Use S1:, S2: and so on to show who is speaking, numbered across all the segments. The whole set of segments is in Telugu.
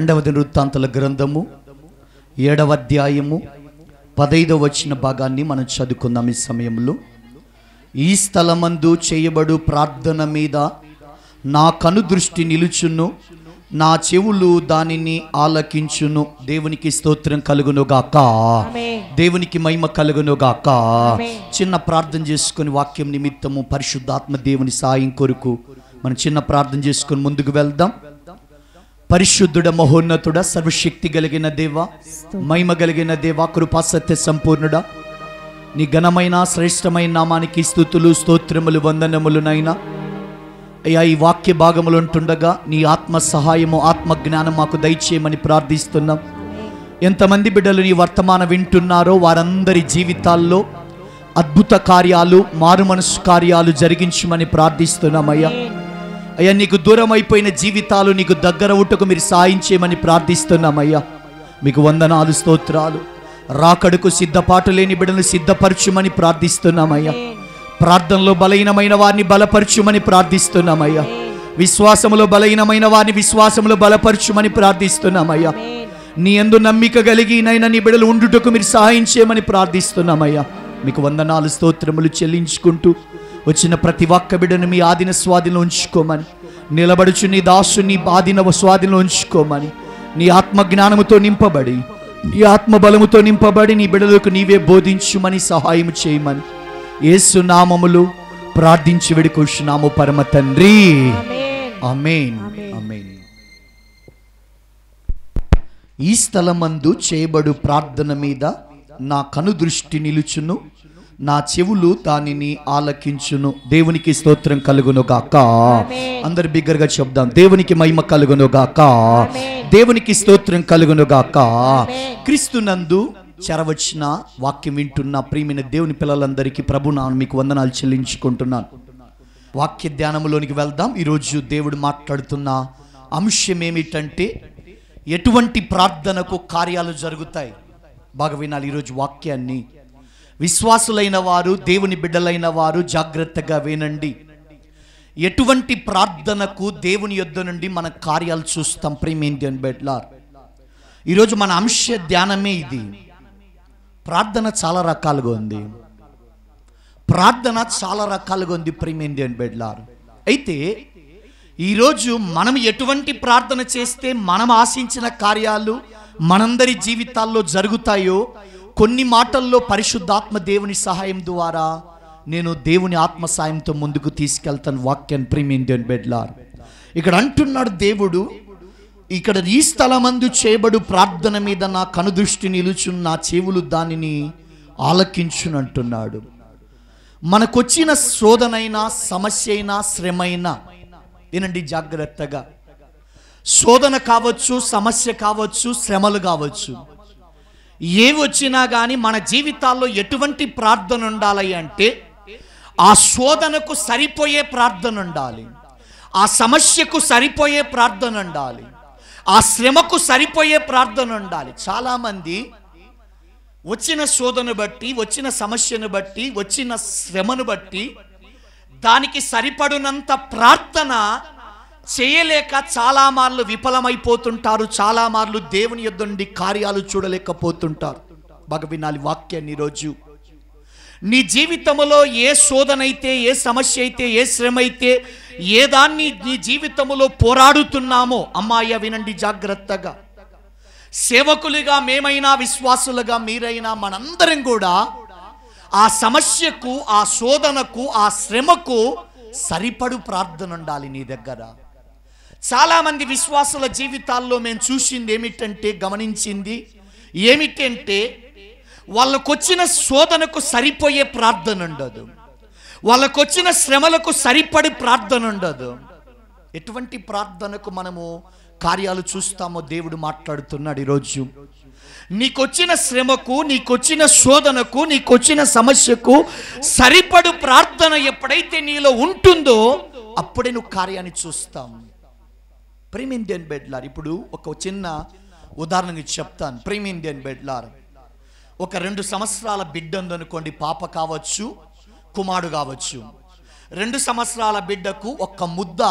S1: రెండవ దినవృత్తాంతల గ్రంథము ఏడవ అధ్యాయము పదైదవ వచ్చిన భాగాన్ని మనం చదువుకుందాం ఈ సమయంలో. ఈ స్థలమందు చేయబడు ప్రార్థన మీద నా కనుదృష్టి నిలుచును నా చెవులు దానిని ఆలకించును. దేవునికి స్తోత్రం కలుగునుగాక. దేవునికి మహిమ కలుగునుగాక. చిన్న ప్రార్థన చేసుకొని వాక్యం నిమిత్తము పరిశుద్ధాత్మ దేవుని సాయం కొరకు మనం చిన్న ప్రార్థన చేసుకొని ముందుకు వెళ్దాం. పరిశుద్ధుడ మహోన్నతుడ సర్వశక్తి కలిగిన దేవ మహిమ కలిగిన దేవ కృపాసత్య సంపూర్ణుడ. నీ ఘనమైన శ్రేష్టమైన నామానికి స్థుతులు స్తోత్రములు వందనములునైనా అయ్యా ఈ వాక్య భాగములు ఉంటుండగా నీ ఆత్మ సహాయము ఆత్మ జ్ఞానం మాకు దయచేయమని ప్రార్థిస్తున్నాం. ఎంతమంది బిడ్డలు నీ వర్తమానం వింటున్నారో వారందరి జీవితాల్లో అద్భుత కార్యాలు మారు మనసు కార్యాలు జరిగించమని ప్రార్థిస్తున్నామయ్యా అయ్యా నీకు దూరం అయిపోయిన జీవితాలు నీకు దగ్గర ఉట్టకు మీరు సాయం చేయమని ప్రార్థిస్తున్నామయ్యా మీకు వందనాలు స్తోత్రాలు. రాకడుకు సిద్ధపాటు లేని బిడ్డను సిద్ధపరచుమని ప్రార్థిస్తున్నామయ్యా ప్రార్థనలో బలహీనమైన వారిని బలపరచుమని ప్రార్థిస్తున్నామయ్యా విశ్వాసములో బలహీనమైన వారిని విశ్వాసములో బలపరచుమని ప్రార్థిస్తున్నామయ్యా నీ ఎందు నమ్మిక కలిగి నైనా నీ బిడలు ఉండుటకు మీరు సహాయం చేయమని ప్రార్థిస్తున్నామయ్యా మీకు వందనాలు స్తోత్రములు చెల్లించుకుంటూ వచ్చిన ప్రతి ఒక్క బిడ్డను మీ ఆదిన స్వాధీనంలో ఉంచుకోమని. నిలబడుచు నీ దాసు నీ ఆదిన స్వాధీనంలో ఉంచుకోమని. నీ ఆత్మ జ్ఞానముతో నింపబడి నీ ఆత్మ బలముతో నింపబడి నీ బిడలకు నీవే బోధించుమని సహాయం చేయమని. యేసు నామములు ప్రార్థించి వెడుకొచ్చున్నాము పరమ తండ్రి. అమేన్ అమేన్ ఈ స్థలమందు చేయబడు ప్రార్థన మీద నా కనుదృష్టి నిలుచును. నా చెవులు దానిని ఆలకించును. దేవునికి స్తోత్రం కలుగును గాక. అందరు బిగ్గరగా చెప్దాం. దేవునికి మహిమ కలుగును గాక. దేవునికి స్తోత్రం కలుగును గాక. క్రీస్తునందు చెరవచ్చిన వాక్యం వింటున్న ప్రియమైన దేవుని పిల్లలందరికీ ప్రభు నాను మీకు వందనాలు చెల్లించుకుంటున్నాను. వాక్య ధ్యానంలోనికి వెళ్దాం. ఈరోజు దేవుడు మాట్లాడుతున్న అంశం ఏమిటంటే ఎటువంటి ప్రార్థనకు కార్యాలు జరుగుతాయి? బాగా వినాలి ఈరోజు వాక్యాన్ని. విశ్వాసులైన వారు దేవుని బిడ్డలైన వారు జాగ్రత్తగా వినండి. ఎటువంటి ప్రార్థనకు దేవుని యొద్ద నుండి మన కార్యాలు చూస్తాం ప్రేమేంద్యన్ బెడ్లార్ ఈరోజు మన అంశ ధ్యానమే ఇది. ప్రార్థన చాలా రకాలుగా ఉంది. ప్రార్థన చాలా రకాలుగా ఉంది ప్రేమేంద్యన్ బెడ్లార్ అయితే ఈరోజు మనం ఎటువంటి ప్రార్థన చేస్తే మనం ఆశించిన కార్యాలు మనందరి జీవితాల్లో జరుగుతాయో కొన్ని మాటల్లో పరిశుద్ధాత్మ దేవుని సహాయం ద్వారా నేను దేవుని ఆత్మ సాయంతో ముందుకు తీసుకెళ్తాను వాక్యాన్ని ఇండియన్ బెడ్లార్ ఇక్కడ అంటున్నాడు దేవుడు ఇక్కడ ఈ స్థలమందు చేయబడు ప్రార్థన మీద నా కనుదృష్టి నిలుచున్న నా చెవులు దానిని ఆలకించునంటున్నాడు మనకొచ్చిన శోధనైనా సమస్య అయినా శ్రమైనా వినండి జాగ్రత్తగా. శోధన కావచ్చు సమస్య కావచ్చు శ్రమలు కావచ్చు. ఏ వచ్చినా కానీ మన జీవితాల్లో ఎటువంటి ప్రార్థన ఉండాలి అంటే ఆ శోధనకు సరిపోయే ప్రార్థన ఉండాలి ఆ సమస్యకు సరిపోయే ప్రార్థన ఉండాలి ఆ శ్రమకు సరిపోయే ప్రార్థన ఉండాలి చాలామంది వచ్చిన శోధను బట్టి వచ్చిన సమస్యను బట్టి వచ్చిన శ్రమను బట్టి దానికి సరిపడినంత ప్రార్థన చేయలేక చాలామార్లు విఫలమైపోతుంటారు చాలా మార్లు దేవుని యొద్ద నుండి కార్యాలు చూడలేకపోతుంటారు. బాగా వినాలి వాక్యాన్ని ఈరోజు. నీ జీవితంలో ఏ శోధన అయితే ఏ సమస్య అయితే ఏ శ్రమ అయితే ఏ దాన్ని నీ జీవితంలో పోరాడుతున్నామో అమ్మాయ వినండి జాగ్రత్తగా. సేవకులుగా మేమైనా విశ్వాసులుగా మీరైనా మనందరం కూడా ఆ సమస్యకు ఆ శోధనకు ఆ శ్రమకు సరిపడు ప్రార్థన ఉండాలి నీ దగ్గర. చాలామంది విశ్వాసుల జీవితాల్లో మేము చూసింది ఏమిటంటే గమనించింది ఏమిటంటే వాళ్ళకొచ్చిన శోధనకు సరిపోయే ప్రార్థన ఉండదు. వాళ్ళకొచ్చిన శ్రమలకు సరిపడి ప్రార్థన ఉండదు. ఎటువంటి ప్రార్థనకు మనము కార్యాలు చూస్తామో దేవుడు మాట్లాడుతున్నాడు ఈరోజు. నీకొచ్చిన శ్రమకు నీకొచ్చిన శోధనకు నీకొచ్చిన సమస్యకు సరిపడు ప్రార్థన ఎప్పుడైతే నీలో ఉంటుందో అప్పుడే నువ్వు కార్యాన్ని చూస్తాం ప్రేమ్ ఇండియన్ బెడ్లార్ ఇప్పుడు ఒక చిన్న ఉదాహరణకి చెప్తాను. ప్రేమ్ ఇండియన్ బెడ్లార్ ఒక రెండు సంవత్సరాల బిడ్డ ఉందనుకోండి పాప కావచ్చు కుమారుడు కావచ్చు. రెండు సంవత్సరాల బిడ్డకు ఒక ముద్ద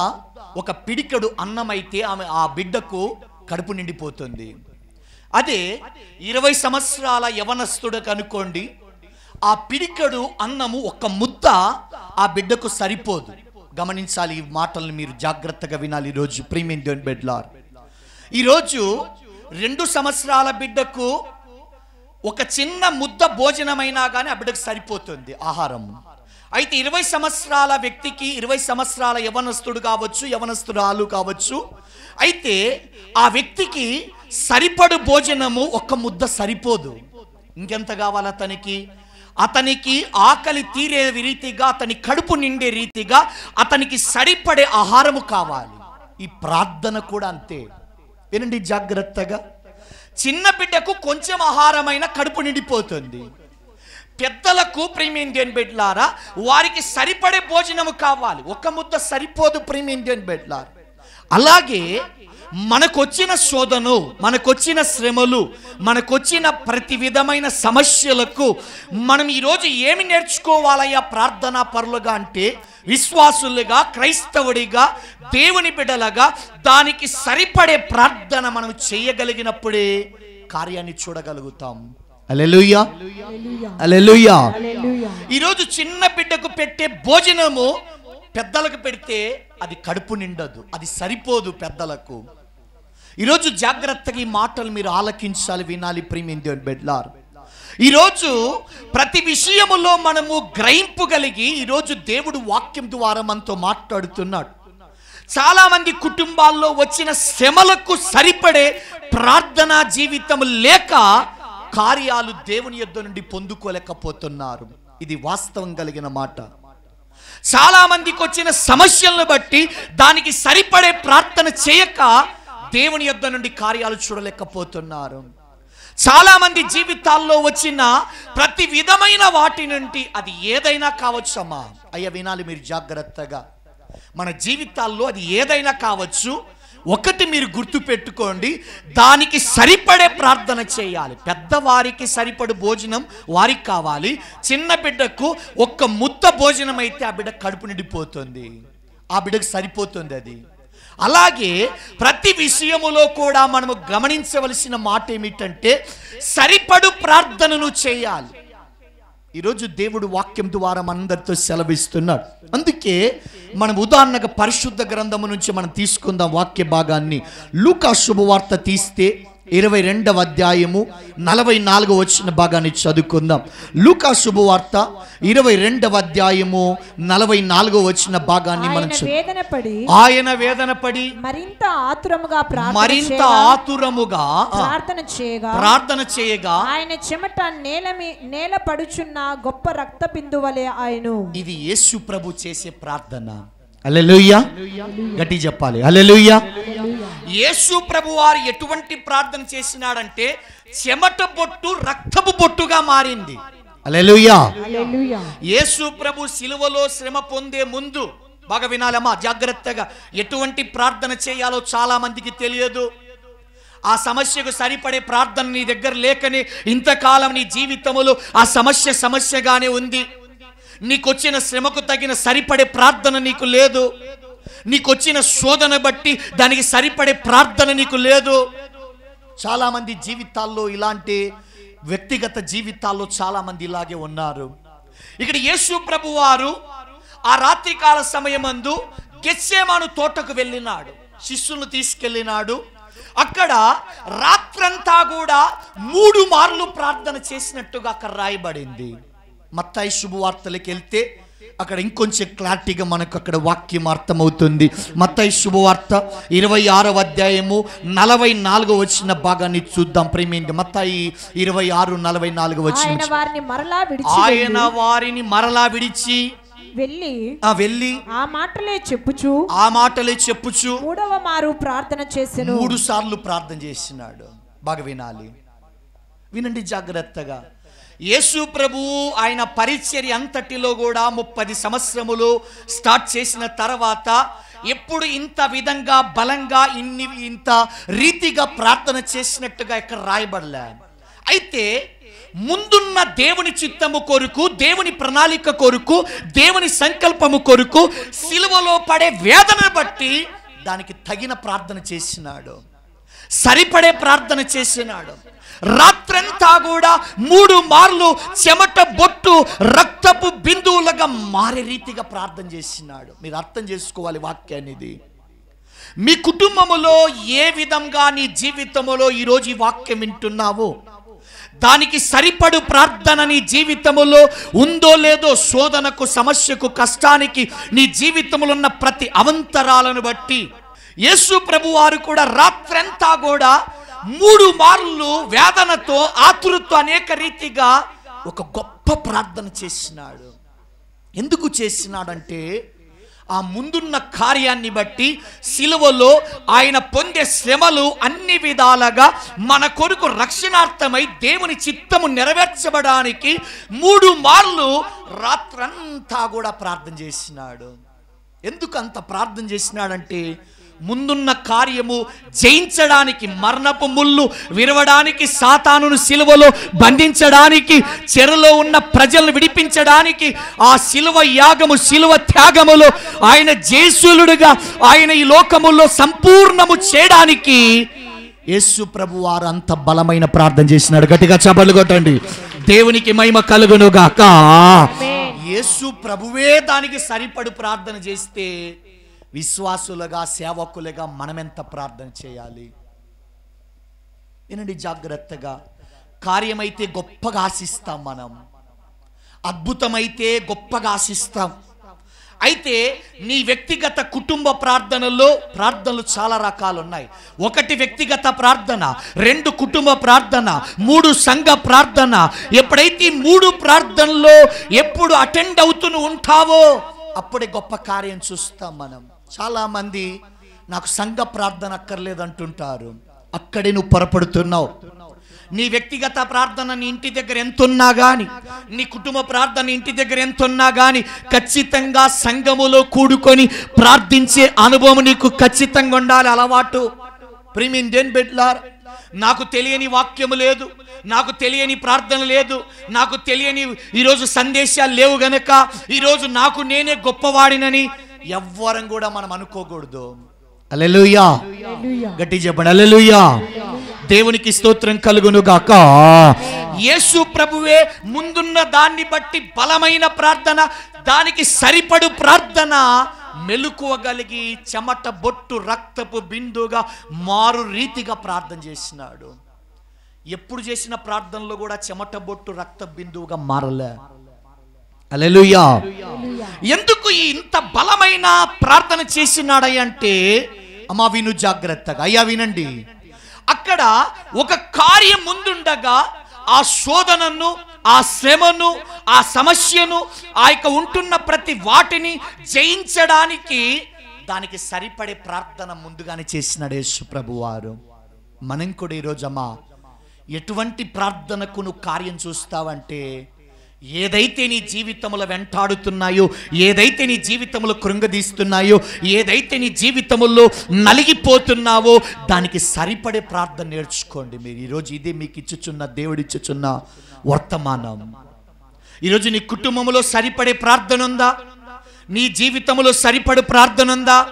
S1: ఒక పిడికెడు అన్నమైతే ఆమె ఆ బిడ్డకు కడుపు నిండిపోతుంది. అదే ఇరవై సంవత్సరాల యవనస్తుడు అనుకోండి ఆ పిడికడు అన్నము ఒక ముద్ద ఆ బిడ్డకు సరిపోదు. గమనించాలి ఈ మాటలను మీరు జాగ్రత్తగా వినాలి ఈరోజు ప్రీమియం దేవుని బెడ్లార్ ఈరోజు రెండు సంవత్సరాల బిడ్డకు ఒక చిన్న ముద్ద భోజనమైనా కానీ ఆ బిడ్డకు సరిపోతుంది ఆహారం. అయితే ఇరవై సంవత్సరాల వ్యక్తికి ఇరవై సంవత్సరాల యవనస్తుడు కావచ్చు యవనస్తురాలు కావచ్చు. అయితే ఆ వ్యక్తికి సరిపడు భోజనము ఒక్క ముద్ద సరిపోదు. ఇంకెంత కావాలి అతనికి అతనికి ఆకలి తీరే రీతిగా అతని కడుపు నిండే రీతిగా అతనికి సరిపడే ఆహారము కావాలి. ఈ ప్రార్థన కూడా అంతే. వినండి జాగ్రత్తగా. చిన్న బిడ్డకు కొంచెం ఆహారమైన కడుపు నిండిపోతుంది. పెద్దలకు ప్రీమియం దేని బెడ్లారా వారికి సరిపడే భోజనము కావాలి. ఒక ముద్ద సరిపోదు ప్రీమియం దేని బెడ్లారా అలాగే మనకొచ్చిన శోధను మనకొచ్చిన శ్రమలు మనకొచ్చిన ప్రతి విధమైన సమస్యలకు మనం ఈరోజు ఏమి నేర్చుకోవాలయ్యా ప్రార్థనా పరులుగా అంటే విశ్వాసులుగా క్రైస్తవుడిగా దేవుని బిడ్డలుగా దానికి సరిపడే ప్రార్థన మనం చేయగలిగినప్పుడే కార్యాన్ని చూడగలుగుతాం. అలెలుయ్యా ఈరోజు చిన్న బిడ్డకు పెట్టే భోజనము పెద్దలకు పెడితే అది కడుపు నిండదు అది సరిపోదు పెద్దలకు. ఈరోజు జాగ్రత్తగా ఈ మాటలు మీరు ఆలకించాలి వినాలి ప్రీమియం దేవుని బెడ్లార్ ఈరోజు ప్రతి విషయములో మనము గ్రహింపు కలిగి ఈరోజు దేవుడు వాక్యం ద్వారా మనతో మాట్లాడుతున్నాడు. చాలామంది కుటుంబాల్లో వచ్చిన శ్రమలకు సరిపడే ప్రార్థనా జీవితం లేక కార్యాలు దేవుని యొద్ద నుండి పొందుకోలేకపోతున్నారు. ఇది వాస్తవం కలిగిన మాట. చాలా మందికి వచ్చిన సమస్యలను బట్టి దానికి సరిపడే ప్రార్థన చేయక దేవుని యొద్ద నుండి కార్యాలు చూడలేకపోతున్నారు. చాలామంది జీవితాల్లో వచ్చిన ప్రతి విధమైన వాటి నుండి అది ఏదైనా కావచ్చమ్మా అయ్యా వినాలి మీరు జాగ్రత్తగా. మన జీవితాల్లో అది ఏదైనా కావచ్చు. ఒకటి మీరు గుర్తుపెట్టుకోండి దానికి సరిపడే ప్రార్థన చేయాలి. పెద్దవారికి సరిపడు భోజనం వారికి కావాలి. చిన్న బిడ్డకు ఒక్క ముద్ద భోజనం అయితే ఆ బిడ్డ కడుపు నిండిపోతుంది. ఆ బిడ్డకు సరిపోతుంది అది. అలాగే ప్రతి విషయములో కూడా మనము గమనించవలసిన మాట ఏమిటంటే సరిపడు ప్రార్థనను చేయాలి. ఈరోజు దేవుడు వాక్యం ద్వారా మనందరితో సెలవిస్తున్నాడు. అందుకే మనం ఉదాహరణగా పరిశుద్ధ గ్రంథము నుంచి మనం తీసుకుందాం వాక్య భాగాన్ని. లూకా శుభవార్త తీస్తే ఇరవై రెండవ అధ్యాయము నలభై నాలుగో వచ్చిన భాగాన్ని చదువుకుందాం. లూకా శుభవార్త ఇరవై రెండవ అధ్యాయము నలభై నాలుగో వచ్చిన భాగాన్ని మనం
S2: ఆయన వేదన పడి మరింత ఆతురముగా
S1: మరింత ఆతురముగా
S2: ప్రార్థన చేయగా
S1: ప్రార్థన చేయగా
S2: ఆయన చెమట నేల నేల పడుచున్న గొప్ప రక్త బిందువలే ఆయను.
S1: ఇది యేసు ప్రభు చేసే ప్రార్థన. అల్లెలుయ్యా గట్టి చెప్పాలి. అల్లెలుయ్యా యేసు ప్రభు వారు ఎటువంటి ప్రార్థన చేసినాడంటే చెమట బొట్టు రక్తపు బొట్టుగా మారింది. అల్లెలుయ్యా యేసు ప్రభు సిలువలో శ్రమ పొందే ముందు బాగా వినాలమ్మా జాగ్రత్తగా ఎటువంటి ప్రార్థన చేయాలో చాలా మందికి తెలియదు. ఆ సమస్యకు సరిపడే ప్రార్థన నీ దగ్గర లేకనే ఇంతకాలం నీ జీవితములో ఆ సమస్య సమస్యగానే ఉంది. నీకొచ్చిన శ్రమకు తగిన సరిపడే ప్రార్థన నీకు లేదు. నీకొచ్చిన శోధన బట్టి దానికి సరిపడే ప్రార్థన నీకు లేదు. చాలామంది జీవితాల్లో ఇలాంటి వ్యక్తిగత జీవితాల్లో చాలామంది ఇలాగే ఉన్నారు. ఇక్కడ యేసు ప్రభు వారు ఆ రాత్రికాల సమయమందు గెస్సేమాను తోటకు వెళ్ళినాడు. శిష్యులను తీసుకెళ్ళినాడు. అక్కడ రాత్రంతా కూడా మూడు మార్లు ప్రార్థన చేసినట్టుగా అక్కడ రాయబడింది. మత్తాయి శుభవార్తలకు వెళ్తే అక్కడ ఇంకొంచెం క్లారిటీగా మనకు అక్కడ వాక్యం అర్థమవుతుంది. మత్తాయి శుభవార్త ఇరవై ఆరవ అధ్యాయము నలభై నాలుగో వచ్చిన భాగాన్ని చూద్దాం. ప్రేమేంటి? మత్తాయి ఇరవై ఆరు నలభై నాలుగు
S2: ఆయన
S1: వచ్చిన
S2: వారిని మరలా విడిచి
S1: ఆయన వారిని మరలా విడిచి
S2: వెళ్ళి
S1: ఆ వెళ్ళి
S2: ఆ మాటలే చెప్పుచు.
S1: ఆ మాటలే చెప్పుచు.
S2: మూడవ మారు ప్రార్థన చేసెను.
S1: మూడు సార్లు ప్రార్థన చేసినాడు. బాగా వినాలి. వినండి జాగ్రత్తగా. యేసు ప్రభువు ఆయన పరిచర్య అంతటిలో కూడా ముప్పది సంవత్సరములు స్టార్ట్ చేసిన తర్వాత ఎప్పుడు ఇంత విధంగా బలంగా ఇన్ని ఇంత రీతిగా ప్రార్థన చేసినట్టుగా ఇక్కడ రాయబడలే. అయితే ముందున్న దేవుని చిత్తము కొరకు దేవుని ప్రణాళిక కొరకు దేవుని సంకల్పము కొరకు సిలువలో పడే వేదన బట్టి దానికి తగిన ప్రార్థన చేసినాడు. సరిపడే ప్రార్థన చేసినాడు. రాత్రంతా కూడా మూడు మార్లు చెమట బొట్టు రక్తపు బిందువులుగా మారే రీతిగా ప్రార్థన చేసినాడు. మీరు అర్థం చేసుకోవాలి వాక్యాన్ని ఇది మీ కుటుంబములో ఏ విధంగా నీ జీవితములో ఈరోజు ఈ వాక్యం వింటున్నావో? దానికి సరిపడు ప్రార్థన నీ జీవితములో ఉందో లేదో శోధనకు సమస్యకు కష్టానికి నీ జీవితంలో ఉన్న ప్రతి అవంతరాలను బట్టి యేసు ప్రభు వారు కూడా రాత్రంతా కూడా మూడు మార్లు వేదనతో ఆతురతో అనేక రీతిగా ఒక గొప్ప ప్రార్థన చేసినాడు. ఎందుకు చేసినాడంటే ఆ ముందున్న కార్యాన్ని బట్టి సిలువలో ఆయన పొందే శ్రమలు అన్ని విధాలుగా మన కొరకు రక్షణార్థమై దేవుని చిత్తము నెరవేర్చబడానికి మూడు మార్లు రాత్రంతా కూడా ప్రార్థన చేసినాడు. ఎందుకు అంత ప్రార్థన చేసినాడంటే ముందున్న కార్యము జయించడానికి మరణపు ముళ్ళు విరవడానికి సాతానును సిలువలో బంధించడానికి చెరలో ఉన్న ప్రజలను విడిపించడానికి ఆ సిలువ యాగము సిలువ త్యాగములో ఆయన జయశూలుడుగా ఆయన ఈ లోకములో సంపూర్ణము చేయడానికి యేసు ప్రభు వారు అంత బలమైన ప్రార్థన చేసినాడు. గట్టిగా చపలు కొట్టండి. దేవునికి మహిమ కలుగును గాక యేసు ప్రభువే దానికి సరిపడు ప్రార్థన చేస్తే విశ్వాసులుగా సేవకులుగా మనమెంత ప్రార్థన చేయాలి? వినండి జాగ్రత్తగా. కార్యమైతే గొప్పగా ఆశిస్తాం మనం. అద్భుతమైతే గొప్పగా ఆశిస్తాం. అయితే నీ వ్యక్తిగత కుటుంబ ప్రార్థనలో ప్రార్థనలు చాలా రకాలు ఉన్నాయి ఒకటి వ్యక్తిగత ప్రార్థన రెండు కుటుంబ ప్రార్థన మూడు సంఘ ప్రార్థన. ఎప్పుడైతే మూడు ప్రార్థనలో ఎప్పుడు అటెండ్ అవుతూ ఉంటావో అప్పుడే గొప్ప కార్యం చూస్తాం మనం. చాలామంది నాకు సంఘ ప్రార్థన అక్కర్లేదు అంటుంటారు అక్కడే నువ్వు పొరపడుతున్నావు. నీ వ్యక్తిగత ప్రార్థన నీ ఇంటి దగ్గర ఎంత ఉన్నా నీ కుటుంబ ప్రార్థన ఇంటి దగ్గర ఎంత ఉన్నా ఖచ్చితంగా సంఘములో కూడుకొని ప్రార్థించే అనుభవం నీకు ఖచ్చితంగా ఉండాలి. అలవాటు. ప్రీమియం దేని బెడ్లార్ నాకు తెలియని వాక్యము లేదు. నాకు తెలియని ప్రార్థన లేదు. నాకు తెలియని ఈరోజు సందేశాలు లేవు గనక ఈరోజు నాకు నేనే గొప్పవాడినని ఎవ్వరం కూడా మనం అనుకోకూడదు. అలెలుయా గట్టి చెప్పండి అలెలుయా దేవునికి స్తోత్రం కలుగును గాక. యేసు ప్రభువే ముందున్న దాన్ని బట్టి బలమైన ప్రార్థన దానికి సరిపడు ప్రార్థన మెలుకువగలిగి చెమట బొట్టు రక్తపు బిందుగా మారు రీతిగా ప్రార్థన చేసినాడు. ఎప్పుడు చేసిన ప్రార్థనలో కూడా చెమట బొట్టు రక్త బిందువుగా మారలే. అలెలుయా ఎందుకు ఇంత బలమైన ప్రార్థన చేసినాడయ్య అంటే? అమ్మా విను జాగ్రత్తగా. అయ్యా వినండి. అక్కడ ఒక కార్యం ముందుండగా ఆ శోధనను ఆ శ్రమను ఆ సమస్యను ఆ యొక్క ఉంటున్న ప్రతి వాటిని జయించడానికి దానికి సరిపడే ప్రార్థన ముందుగానే చేసినాడు యేసు ప్రభువారు. మనం కూడా ఈరోజు అమ్మా ఎటువంటి ప్రార్థనకు నువ్వు కార్యం చూస్తావంటే ఏదైతే నీ జీవితంలో వెంటాడుతున్నాయో ఏదైతే నీ జీవితంలో కృంగదీస్తున్నాయో ఏదైతే నీ జీవితంలో నలిగిపోతున్నావో దానికి సరిపడే ప్రార్థన నేర్చుకోండి మీరు. ఈరోజు ఇదే మీకు ఇచ్చుచున్న దేవుడిచ్చుచున్న వర్తమానం. ఈరోజు నీ కుటుంబంలో సరిపడే ప్రార్థన ఉందా? నీ జీవితంలో సరిపడే ప్రార్థన ఉందా?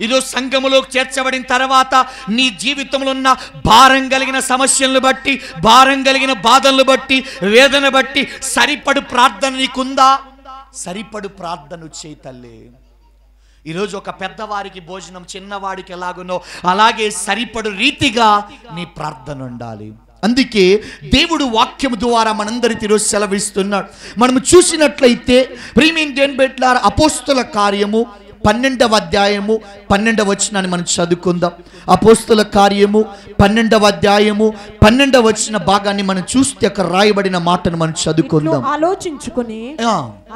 S1: ఈరోజు సంఘములో చేర్చబడిన తర్వాత నీ జీవితంలో ఉన్న భారం కలిగిన సమస్యలను బట్టి భారం కలిగిన బాధలను బట్టి వేదన బట్టి సరిపడు ప్రార్థన నీకుందా? సరిపడు ప్రార్థన చేయి తల్లి. ఈరోజు ఒక పెద్దవారికి భోజనం చిన్నవాడికి ఎలాగునో అలాగే సరిపడు రీతిగా నీ ప్రార్థన ఉండాలి. అందుకే దేవుడు వాక్యం ద్వారా మనందరికీ ఈరోజు సెలవిస్తున్నాడు. మనం చూసినట్లయితే ప్రీమియం డేన్ బెట్లార్ అపోస్తుల కార్యము పన్నెండవ అధ్యాయము పన్నెండవ వచనాన్ని మనం చదువుకుందాం. అపోస్తుల కార్యము పన్నెండవ అధ్యాయము పన్నెండవ వచ్చిన భాగాన్ని మనం చూస్తే అక్కడ రాయబడిన మాటను మనం చదువుకుందాం.
S2: ఆలోచించుకుని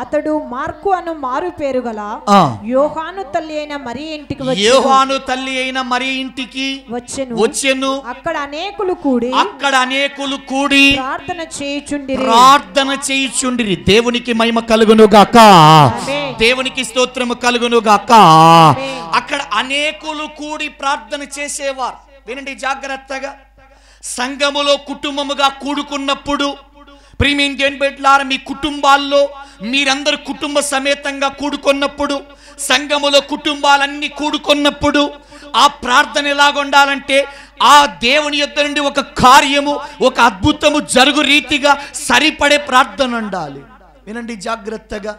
S2: అతడు మార్కు అను మారు పేరు గల. యోహాను తల్లి అయిన మరి ఇంటికి
S1: యోహాను తల్లి అయిన మరి ఇంటికి
S2: వచ్చెను.
S1: వచ్చెను.
S2: అక్కడ అనేకులు కూడి
S1: అక్కడ అనేకులు కూడి
S2: ప్రార్థన చేయుచుండిరి.
S1: ప్రార్థన చేయుచుండిరి. దేవునికి మహిమ కలుగును గాక. దేవునికి స్తోత్రము కలుగును గాక అక్కడ అనేకులు కూడి ప్రార్థన చేసేవారు. వినండి జాగ్రత్తగా. సంఘములో కుటుంబముగా కూడుకున్నప్పుడు ప్రీమియం జైన్ బెట్లార మీ కుటుంబాల్లో మీరందరూ కుటుంబ సమేతంగా కూడుకున్నప్పుడు సంఘములో కుటుంబాలన్నీ కూడుకున్నప్పుడు ఆ ప్రార్థన ఎలాగుండాలంటే ఆ దేవుని యొక్క నుండి ఒక కార్యము ఒక అద్భుతము జరుగు రీతిగా సరిపడే ప్రార్థన ఉండాలి. వినండి జాగ్రత్తగా.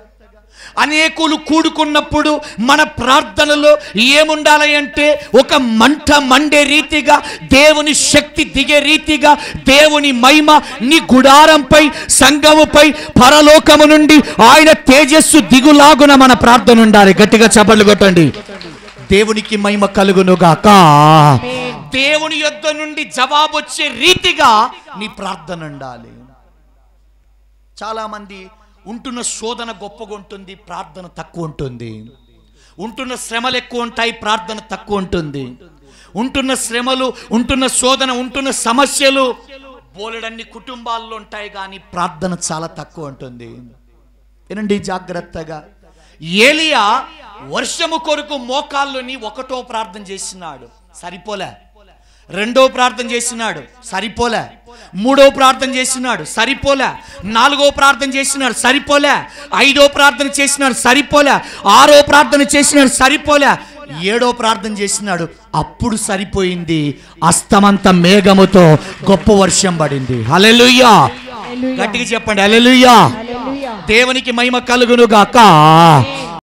S1: అనేకులు కూడుకున్నప్పుడు మన ప్రార్థనలో ఏముండాలి అంటే ఒక మంట మండే రీతిగా దేవుని శక్తి దిగే రీతిగా దేవుని మహిమ నీ గుడారంపై సంఘముపై పరలోకము నుండి ఆయన తేజస్సు దిగులాగున మన ప్రార్థన ఉండాలి. గట్టిగా చపళ్ళు కొట్టండి. దేవునికి మహిమ కలుగునుగాక దేవుని యొద్ద నుండి జవాబు వచ్చే రీతిగా నీ ప్రార్థన ఉండాలి. చాలామంది ఉంటున్న శోధన గొప్పగా ఉంటుంది ప్రార్థన తక్కువ ఉంటుంది. ఉంటున్న శ్రమలు ఎక్కువ ఉంటాయి ప్రార్థన తక్కువ ఉంటుంది. ఉంటున్న శ్రమలు ఉంటున్న శోధన ఉంటున్న సమస్యలు బోలెడన్ని కుటుంబాల్లో ఉంటాయి కానీ ప్రార్థన చాలా తక్కువ ఉంటుంది. వినండి జాగ్రత్తగా. ఏలియా వర్షము కొరకు మోకాళ్ళని ఒకటో ప్రార్థన చేసినాడు. సరిపోలే. రెండో ప్రార్థన చేసినాడు సరిపోలే. మూడో ప్రార్థన చేసినాడు సరిపోలే. నాలుగో ప్రార్థన చేసినాడు సరిపోలే. ఐదో ప్రార్థన చేసినాడు సరిపోలే. ఆరో ప్రార్థన చేసినాడు సరిపోలే. ఏడో ప్రార్థన చేసినాడు అప్పుడు సరిపోయింది. అస్తమంత మేఘముతో గొప్ప వర్షం పడింది. హల్లెలూయా. గట్టిగా చెప్పండి
S2: హల్లెలూయా.
S1: దేవునికి మహిమ కలుగును గాక